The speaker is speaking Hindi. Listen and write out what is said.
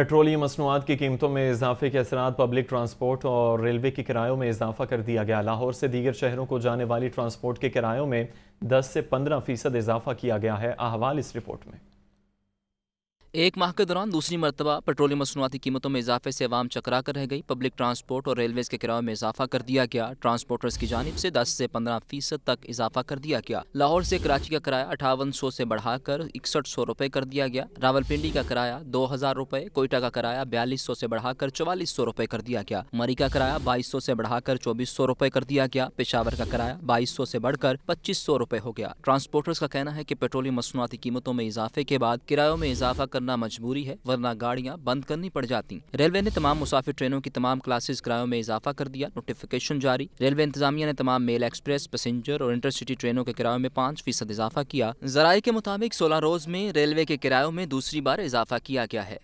पेट्रोलियम मसनूआत की कीमतों में इजाफे के असरा पब्लिक ट्रांसपोर्ट और रेलवे के किरायों में इजाफा कर दिया गया। लाहौर से दीगर शहरों को जाने वाली ट्रांसपोर्ट के किरायों में 10 से 15 फ़ीसद इजाफा किया गया है। अहवाल इस रिपोर्ट में। एक माह के दौरान दूसरी मरतबा पेट्रोलियम मसनूआती कीमतों में इजाफे से आवाम चकरा कर रह गई। पब्लिक ट्रांसपोर्ट और रेलवेज के किराए में इजाफा कर दिया गया। ट्रांसपोर्टर्स की जानब से 10 से 15 फ़ीसद तक इजाफा कर दिया गया। लाहौर से कराची का किराया अठावन सौ से बढ़ाकर इकसठ सौ रुपये कर दिया गया। रावलपिंडी का किराया दो हज़ार रुपये कोयटा का किराया बयालीस सौ से बढ़ाकर चौवालीस सौ रुपये कर दिया गया। मरी का किराया बाईस सौ से बढ़ाकर चौबीस सौ रुपये कर दिया गया। पेशावर का किराया बाईस सौ से बढ़कर पच्चीस सौ रुपये हो गया। ट्रांसपोर्टर्स का कहना है की पेट्रोलियम मसनूआती कीमतों में इजाफे के बाद किरायों में इजाफा करना मजबूरी है, वरना गाड़ियाँ बंद करनी पड़ जाती। रेलवे ने तमाम मुसाफिर ट्रेनों की तमाम क्लासेस किरायों में इजाफा कर दिया। नोटिफिकेशन जारी। रेलवे इंतजामिया ने तमाम मेल एक्सप्रेस, पैसेंजर और इंटरसिटी ट्रेनों के किरायों में पाँच फ़ीसद इजाफा किया। जराये के मुताबिक सोलह रोज में रेलवे के किरायों में दूसरी बार इजाफा किया गया है।